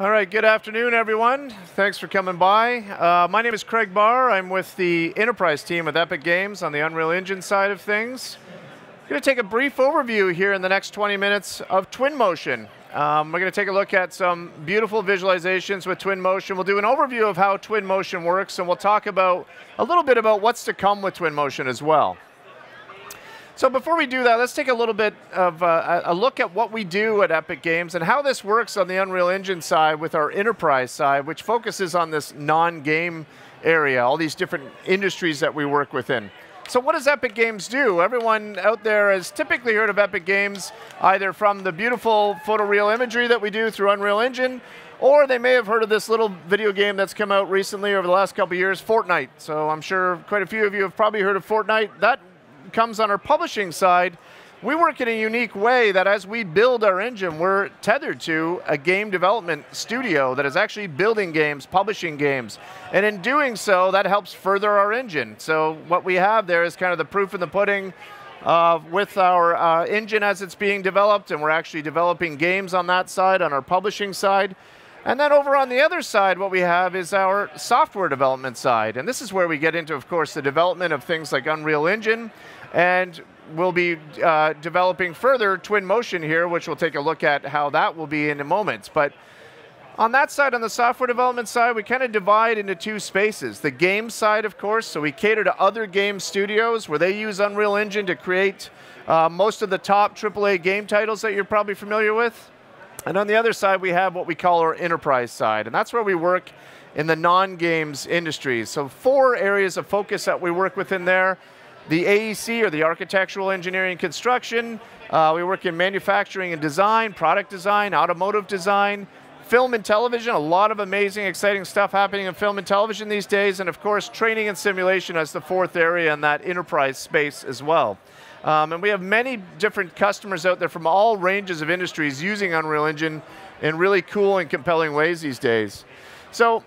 All right, good afternoon, everyone. Thanks for coming by. Uh, my name is Craig Barr. I'm with the enterprise team with Epic Games on the Unreal Engine side of things. I'm going to take a brief overview here in the next 20 minutes of Twinmotion. Um, we're going to take a look at some beautiful visualizations with Twinmotion. We'll do an overview of how Twinmotion works, and we'll talk about a little bit about what's to come with Twinmotion as well. So before we do that, let's take a little bit of uh, a look at what we do at Epic Games and how this works on the Unreal Engine side with our enterprise side, which focuses on this non-game area, all these different industries that we work within. So what does Epic Games do? Everyone out there has typically heard of Epic Games either from the beautiful photoreal imagery that we do through Unreal Engine, or they may have heard of this little video game that's come out recently over the last couple years, Fortnite. So I'm sure quite a few of you have probably heard of Fortnite. That comes on our publishing side, we work in a unique way that as we build our engine, we're tethered to a game development studio that is actually building games, publishing games. And in doing so, that helps further our engine. So what we have there is kind of the proof in the pudding uh, with our uh, engine as it's being developed, and we're actually developing games on that side, on our publishing side. And then over on the other side, what we have is our software development side. And this is where we get into, of course, the development of things like Unreal Engine. And we'll be uh, developing further Twinmotion here, which we'll take a look at how that will be in a moment. But on that side, on the software development side, we kind of divide into two spaces. The game side, of course, so we cater to other game studios where they use Unreal Engine to create uh, most of the top AAA game titles that you're probably familiar with. And on the other side, we have what we call our enterprise side, and that's where we work in the non-games industries. So four areas of focus that we work within there. The AEC, or the Architectural Engineering Construction. Uh, we work in manufacturing and design, product design, automotive design, film and television, a lot of amazing, exciting stuff happening in film and television these days, and of course, training and simulation as the fourth area in that enterprise space as well. Um, and we have many different customers out there from all ranges of industries using Unreal Engine in really cool and compelling ways these days. So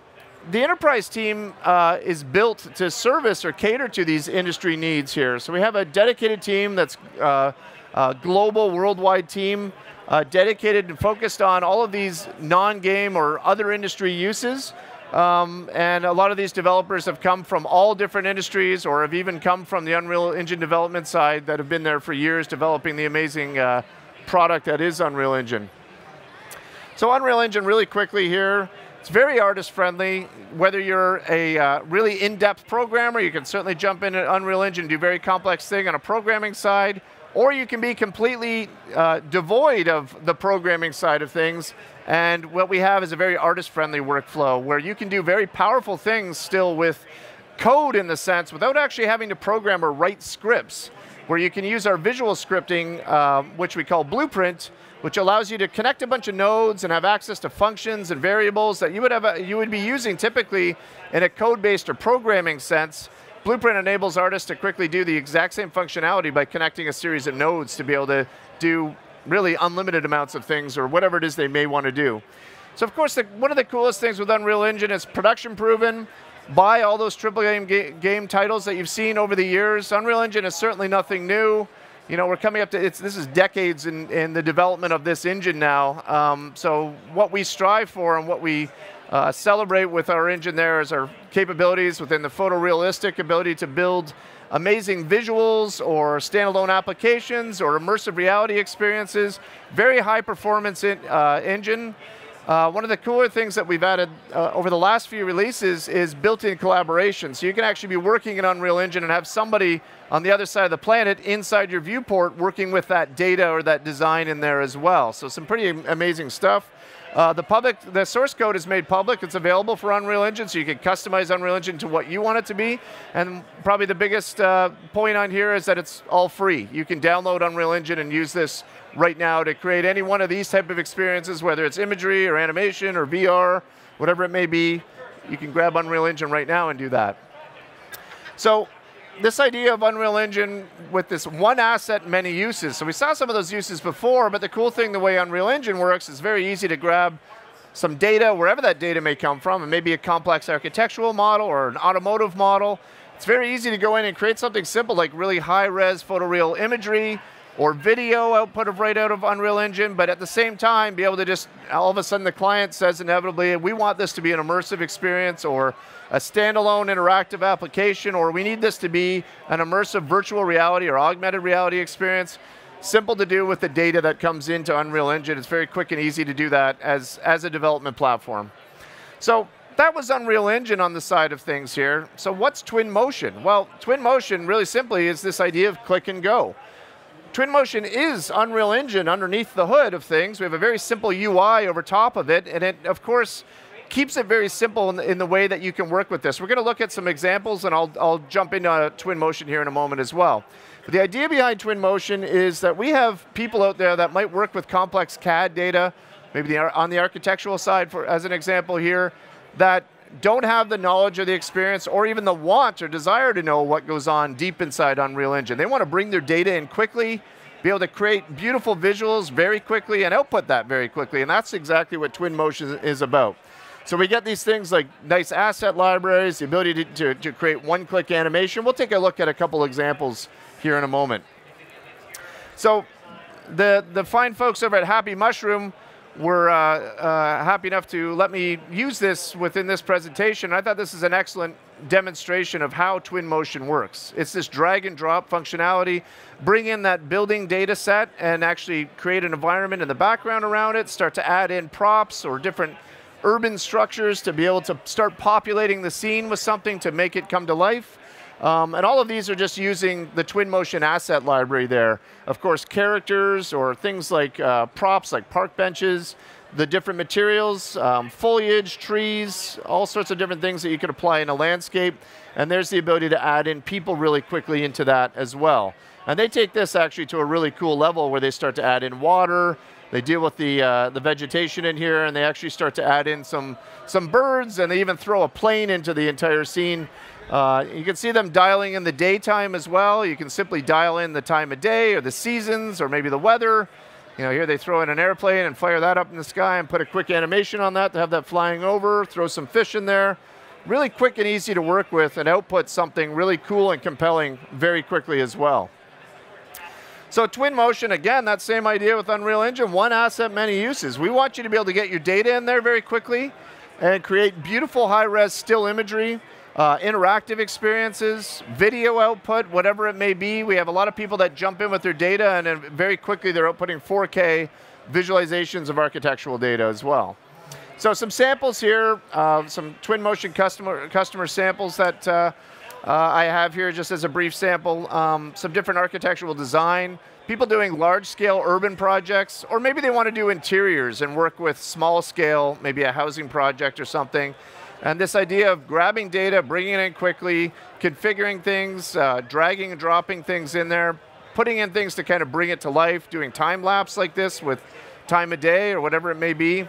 the enterprise team uh, is built to service or cater to these industry needs here. So we have a dedicated team that's uh, a global, worldwide team, uh, dedicated and focused on all of these non-game or other industry uses. Um, and a lot of these developers have come from all different industries or have even come from the Unreal Engine development side that have been there for years developing the amazing uh, product that is Unreal Engine. So Unreal Engine really quickly here, it's very artist friendly. Whether you're a uh, really in-depth programmer, you can certainly jump into Unreal Engine and do very complex thing on a programming side, or you can be completely uh, devoid of the programming side of things and what we have is a very artist-friendly workflow where you can do very powerful things still with code in the sense without actually having to program or write scripts, where you can use our visual scripting, uh, which we call Blueprint, which allows you to connect a bunch of nodes and have access to functions and variables that you would, have a, you would be using typically in a code-based or programming sense. Blueprint enables artists to quickly do the exact same functionality by connecting a series of nodes to be able to do really unlimited amounts of things or whatever it is they may want to do. So of course, the, one of the coolest things with Unreal Engine is production proven. Buy all those triple game, ga game titles that you've seen over the years. Unreal Engine is certainly nothing new. You know, we're coming up to, it's this is decades in, in the development of this engine now. Um, so what we strive for and what we uh, celebrate with our engine there is our capabilities within the photorealistic ability to build amazing visuals or standalone applications or immersive reality experiences. Very high performance in, uh, engine. Uh, one of the cooler things that we've added uh, over the last few releases is built-in collaboration. So you can actually be working in Unreal Engine and have somebody on the other side of the planet inside your viewport working with that data or that design in there as well. So some pretty amazing stuff. Uh, the public, the source code is made public. It's available for Unreal Engine, so you can customize Unreal Engine to what you want it to be. And probably the biggest uh, point on here is that it's all free. You can download Unreal Engine and use this right now to create any one of these type of experiences, whether it's imagery or animation or VR, whatever it may be. You can grab Unreal Engine right now and do that. So this idea of Unreal Engine with this one asset, many uses. So we saw some of those uses before, but the cool thing, the way Unreal Engine works, is very easy to grab some data, wherever that data may come from, and maybe a complex architectural model or an automotive model. It's very easy to go in and create something simple like really high-res photoreal imagery, or video output of right out of Unreal Engine, but at the same time, be able to just, all of a sudden the client says inevitably, we want this to be an immersive experience or a standalone interactive application, or we need this to be an immersive virtual reality or augmented reality experience. Simple to do with the data that comes into Unreal Engine. It's very quick and easy to do that as, as a development platform. So that was Unreal Engine on the side of things here. So what's Twinmotion? Well, Twinmotion really simply is this idea of click and go. Twinmotion is Unreal Engine underneath the hood of things. We have a very simple UI over top of it, and it, of course, keeps it very simple in the, in the way that you can work with this. We're going to look at some examples, and I'll, I'll jump into uh, Twinmotion here in a moment as well. But the idea behind Twinmotion is that we have people out there that might work with complex CAD data, maybe the, on the architectural side, for, as an example here, that don't have the knowledge or the experience or even the want or desire to know what goes on deep inside Unreal Engine. They want to bring their data in quickly, be able to create beautiful visuals very quickly and output that very quickly. And that's exactly what Twinmotion is about. So we get these things like nice asset libraries, the ability to, to, to create one-click animation. We'll take a look at a couple examples here in a moment. So the, the fine folks over at Happy Mushroom were uh, uh, happy enough to let me use this within this presentation. I thought this is an excellent demonstration of how Twinmotion works. It's this drag and drop functionality, bring in that building data set and actually create an environment in the background around it, start to add in props or different urban structures to be able to start populating the scene with something to make it come to life. Um, and all of these are just using the Twinmotion asset library there. Of course, characters or things like uh, props like park benches, the different materials, um, foliage, trees, all sorts of different things that you could apply in a landscape. And there's the ability to add in people really quickly into that as well. And they take this actually to a really cool level where they start to add in water, they deal with the, uh, the vegetation in here, and they actually start to add in some, some birds, and they even throw a plane into the entire scene uh, you can see them dialing in the daytime as well. You can simply dial in the time of day or the seasons or maybe the weather. You know, here they throw in an airplane and fire that up in the sky and put a quick animation on that to have that flying over, throw some fish in there. Really quick and easy to work with and output something really cool and compelling very quickly as well. So Twinmotion, again, that same idea with Unreal Engine, one asset, many uses. We want you to be able to get your data in there very quickly and create beautiful high-res still imagery uh, interactive experiences, video output, whatever it may be. We have a lot of people that jump in with their data and very quickly they're outputting 4K visualizations of architectural data as well. So some samples here, uh, some Twinmotion customer, customer samples that uh, uh, I have here just as a brief sample. Um, some different architectural design, people doing large scale urban projects, or maybe they want to do interiors and work with small scale, maybe a housing project or something. And this idea of grabbing data, bringing it in quickly, configuring things, uh, dragging and dropping things in there, putting in things to kind of bring it to life, doing time lapse like this with time of day or whatever it may be,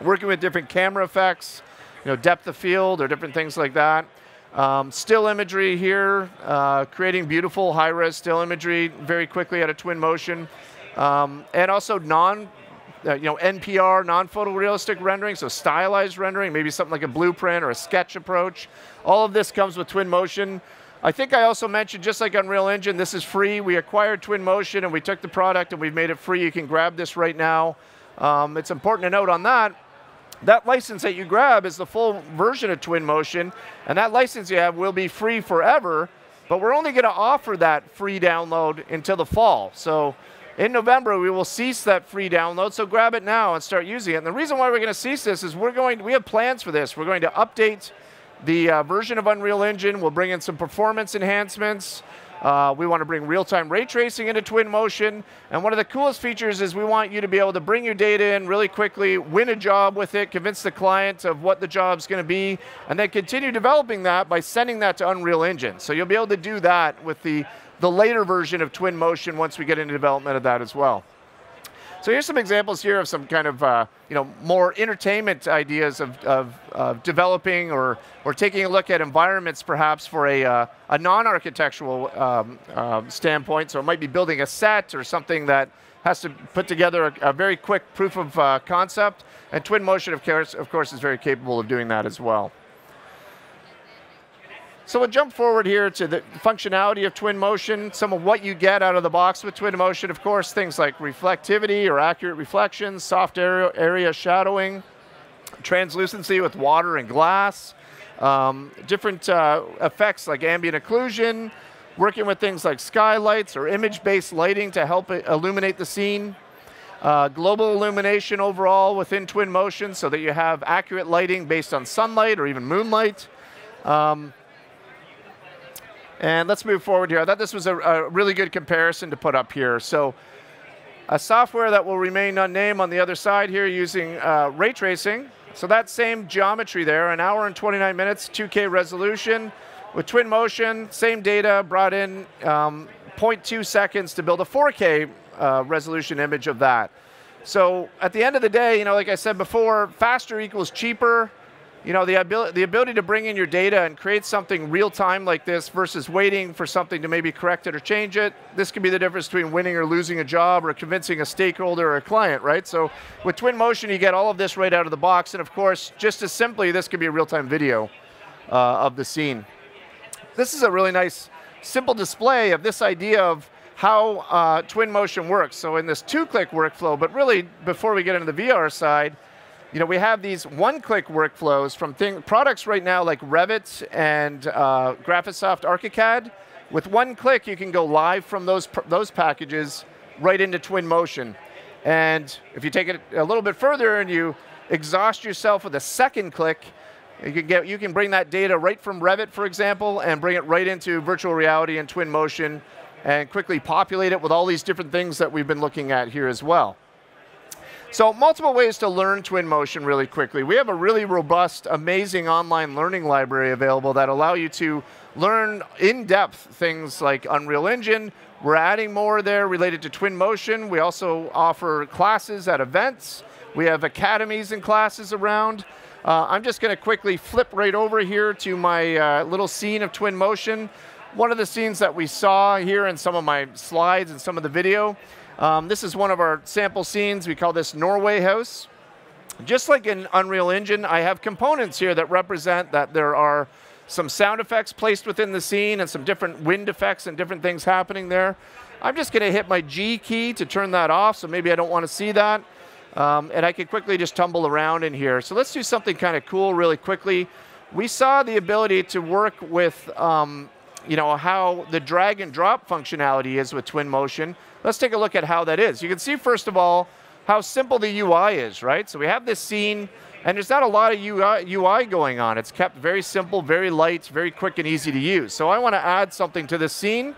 working with different camera effects, you know, depth of field or different things like that. Um, still imagery here, uh, creating beautiful high-res still imagery very quickly out of Twinmotion. Um, and also non uh, you know, NPR, non-photorealistic rendering, so stylized rendering, maybe something like a blueprint or a sketch approach. All of this comes with Twinmotion. I think I also mentioned, just like Unreal Engine, this is free. We acquired Twinmotion and we took the product and we've made it free. You can grab this right now. Um, it's important to note on that, that license that you grab is the full version of Twinmotion, and that license you have will be free forever, but we're only going to offer that free download until the fall. So in November, we will cease that free download, so grab it now and start using it. And the reason why we're going to cease this is we're going, we have plans for this. We're going to update the uh, version of Unreal Engine. We'll bring in some performance enhancements. Uh, we want to bring real-time ray tracing into Twinmotion. And one of the coolest features is we want you to be able to bring your data in really quickly, win a job with it, convince the client of what the job's going to be, and then continue developing that by sending that to Unreal Engine. So you'll be able to do that with the the later version of Twinmotion once we get into development of that as well. So here's some examples here of some kind of uh, you know more entertainment ideas of, of, of, developing or or taking a look at environments perhaps for a uh, a non-architectural um, uh, standpoint. So it might be building a set or something that has to put together a, a very quick proof of uh, concept. And Twinmotion, of course, of course, is very capable of doing that as well. So we'll jump forward here to the functionality of Twinmotion, some of what you get out of the box with Twinmotion, of course, things like reflectivity or accurate reflections, soft area, area shadowing, translucency with water and glass, um, different uh, effects like ambient occlusion, working with things like skylights or image-based lighting to help illuminate the scene. Uh, global illumination overall within Twinmotion so that you have accurate lighting based on sunlight or even moonlight. Um, and let's move forward here. I thought this was a, a, really good comparison to put up here. So a software that will remain unnamed on the other side here using uh, ray tracing. So that same geometry there, an hour and 29 minutes, 2K resolution. With Twinmotion, same data brought in um, 0.2 seconds to build a 4K uh, resolution image of that. So at the end of the day, you know, like I said before, faster equals cheaper you know, the ability, the ability to bring in your data and create something real time like this versus waiting for something to maybe correct it or change it, this can be the difference between winning or losing a job or convincing a stakeholder or a client, right? So with Twinmotion, you get all of this right out of the box. And of course, just as simply, this could be a real time video uh, of the scene. This is a really nice, simple display of this idea of how uh, Twinmotion works. So in this two-click workflow, but really before we get into the VR side, you know, we have these one-click workflows from thing, products right now like Revit and uh, Graphisoft ArchiCAD. With one click, you can go live from those, those packages right into Twinmotion. And if you take it a little bit further and you exhaust yourself with a second click, you can, get, you can bring that data right from Revit, for example, and bring it right into virtual reality and Twinmotion and quickly populate it with all these different things that we've been looking at here as well. So multiple ways to learn Twinmotion really quickly. We have a really robust, amazing online learning library available that allow you to learn in-depth things like Unreal Engine. We're adding more there related to Twinmotion. We also offer classes at events. We have academies and classes around. Uh, I'm just going to quickly flip right over here to my uh, little scene of Twinmotion. One of the scenes that we saw here in some of my slides and some of the video um, this is one of our sample scenes. We call this Norway House. Just like in Unreal Engine, I have components here that represent that there are some sound effects placed within the scene and some different wind effects and different things happening there. I'm just going to hit my G key to turn that off, so maybe I don't want to see that. Um, and I could quickly just tumble around in here. So let's do something kind of cool really quickly. We saw the ability to work with um, you know, how the drag and drop functionality is with Twinmotion. Let's take a look at how that is. You can see, first of all, how simple the UI is, right? So we have this scene, and there's not a lot of UI, UI going on. It's kept very simple, very light, very quick and easy to use. So I want to add something to this scene.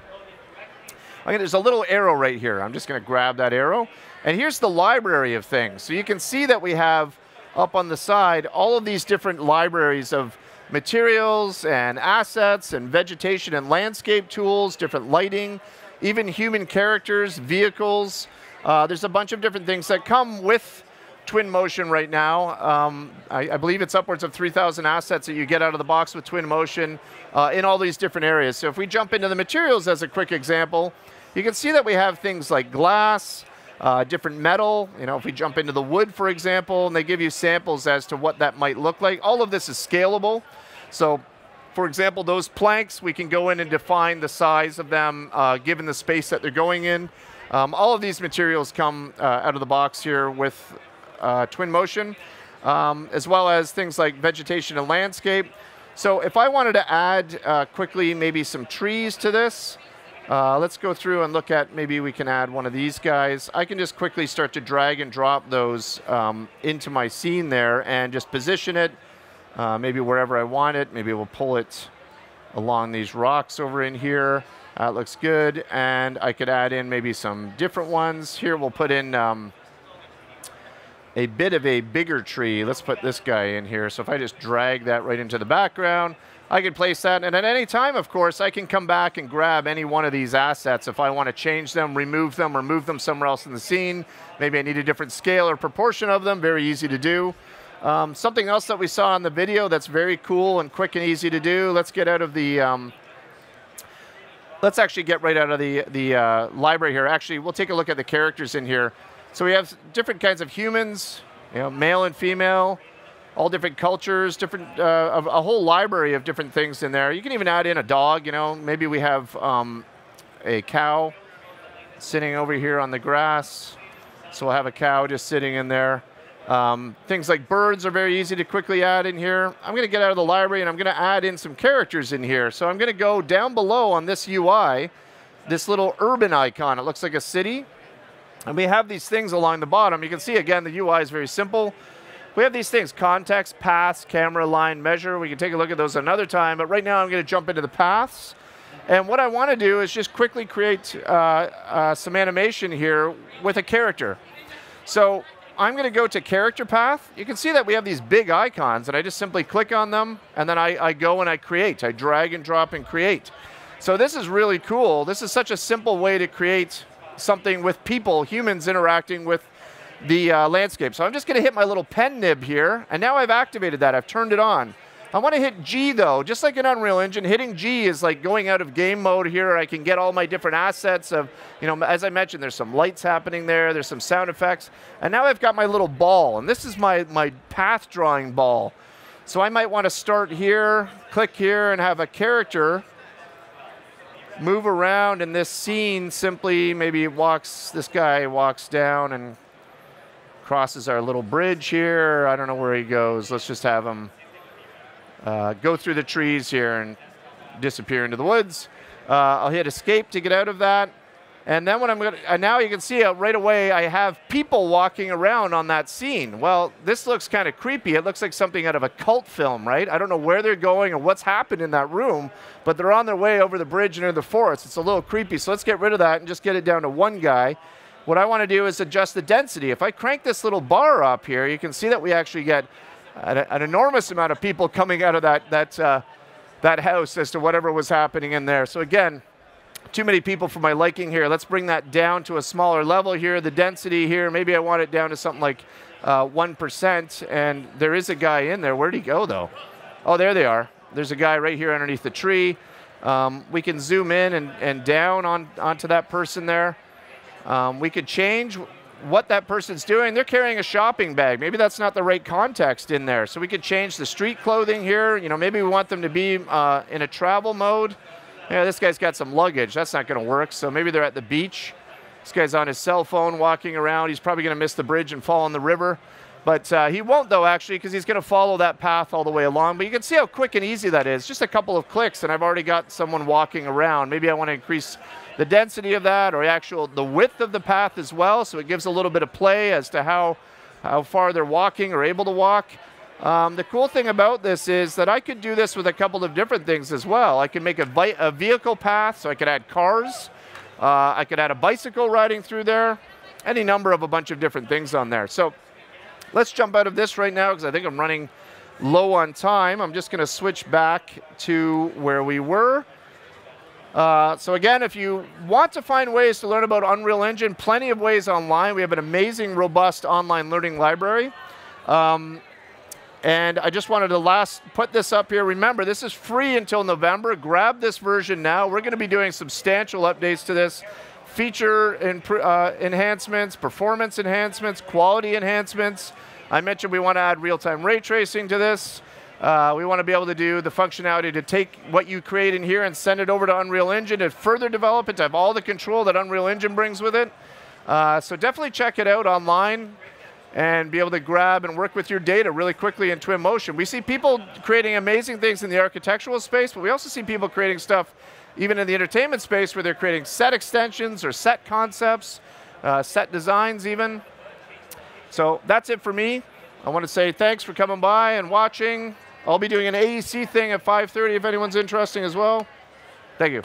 Okay, there's a little arrow right here. I'm just going to grab that arrow. And here's the library of things. So you can see that we have up on the side all of these different libraries of materials and assets and vegetation and landscape tools, different lighting, even human characters, vehicles. Uh, there's a bunch of different things that come with Twinmotion right now. Um, I, I, believe it's upwards of 3,000 assets that you get out of the box with Twinmotion uh, in all these different areas. So if we jump into the materials as a quick example, you can see that we have things like glass, uh, different metal. You know, if we jump into the wood, for example, and they give you samples as to what that might look like. All of this is scalable. So for example, those planks, we can go in and define the size of them uh, given the space that they're going in. Um, all of these materials come uh, out of the box here with uh, Twinmotion, um, as well as things like vegetation and landscape. So if I wanted to add uh, quickly maybe some trees to this, uh, let's go through and look at maybe we can add one of these guys. I can just quickly start to drag and drop those um, into my scene there and just position it uh, maybe wherever I want it. Maybe we'll pull it along these rocks over in here. That looks good. And I could add in maybe some different ones. Here we'll put in um, a bit of a bigger tree. Let's put this guy in here. So if I just drag that right into the background, I can place that. And at any time, of course, I can come back and grab any one of these assets if I want to change them, remove them, or move them somewhere else in the scene. Maybe I need a different scale or proportion of them. Very easy to do. Um, something else that we saw in the video that's very cool and quick and easy to do. Let's get out of the, um, let's actually get right out of the, the uh, library here. Actually, we'll take a look at the characters in here. So we have different kinds of humans, you know, male and female, all different cultures, different uh, a whole library of different things in there. You can even add in a dog. You know, maybe we have um, a cow sitting over here on the grass. So we'll have a cow just sitting in there. Um, things like birds are very easy to quickly add in here. I'm going to get out of the library and I'm going to add in some characters in here. So I'm going to go down below on this UI, this little urban icon. It looks like a city. And we have these things along the bottom. You can see, again, the UI is very simple. We have these things, context, paths, camera, line, measure. We can take a look at those another time. But right now I'm going to jump into the paths. And what I want to do is just quickly create uh, uh, some animation here with a character. So I'm going to go to character path. You can see that we have these big icons, and I just simply click on them, and then I, I go and I create. I drag and drop and create. So this is really cool. This is such a simple way to create something with people, humans interacting with the uh, landscape. So I'm just going to hit my little pen nib here, and now I've activated that. I've turned it on. I want to hit G though, just like an Unreal Engine, hitting G is like going out of game mode here. I can get all my different assets of, you know, as I mentioned, there's some lights happening there, there's some sound effects. And now I've got my little ball, and this is my, my path drawing ball. So I might want to start here, click here, and have a character move around in this scene simply maybe walks, this guy walks down and crosses our little bridge here. I don't know where he goes. Let's just have him uh, go through the trees here and disappear into the woods. Uh, I'll hit escape to get out of that. And then when I'm going to, now you can see uh, right away I have people walking around on that scene. Well, this looks kind of creepy. It looks like something out of a cult film, right? I don't know where they're going or what's happened in that room, but they're on their way over the bridge into the forest. It's a little creepy. So let's get rid of that and just get it down to one guy. What I want to do is adjust the density. If I crank this little bar up here, you can see that we actually get an, an enormous amount of people coming out of that, that, uh, that house as to whatever was happening in there. So again, too many people for my liking here. Let's bring that down to a smaller level here. The density here, maybe I want it down to something like uh, 1%. And there is a guy in there. Where'd he go, though? Oh, there they are. There's a guy right here underneath the tree. Um, we can zoom in and, and down on, onto that person there. Um, we could change what that person's doing. They're carrying a shopping bag. Maybe that's not the right context in there. So we could change the street clothing here. You know, maybe we want them to be uh, in a travel mode. Yeah, this guy's got some luggage. That's not going to work. So maybe they're at the beach. This guy's on his cell phone walking around. He's probably going to miss the bridge and fall in the river. But uh, he won't, though, actually, because he's going to follow that path all the way along. But you can see how quick and easy that is. Just a couple of clicks, and I've already got someone walking around. Maybe I want to increase the density of that or actual the width of the path as well. So it gives a little bit of play as to how, how far they're walking or able to walk. Um, the cool thing about this is that I could do this with a couple of different things as well. I can make a, a vehicle path, so I could add cars. Uh, I could add a bicycle riding through there. Any number of a bunch of different things on there. So let's jump out of this right now because I think I'm running low on time. I'm just going to switch back to where we were. Uh, so again, if you want to find ways to learn about Unreal Engine, plenty of ways online. We have an amazing, robust online learning library. Um, and I just wanted to last put this up here. Remember, this is free until November. Grab this version now. We're going to be doing substantial updates to this. Feature uh, enhancements, performance enhancements, quality enhancements. I mentioned we want to add real-time ray tracing to this. Uh, we want to be able to do the functionality to take what you create in here and send it over to Unreal Engine and further develop it to have all the control that Unreal Engine brings with it. Uh, so definitely check it out online and be able to grab and work with your data really quickly in Twinmotion. We see people creating amazing things in the architectural space, but we also see people creating stuff even in the entertainment space where they're creating set extensions or set concepts, uh, set designs even. So that's it for me. I want to say thanks for coming by and watching. I'll be doing an AEC thing at 5.30 if anyone's interested as well. Thank you.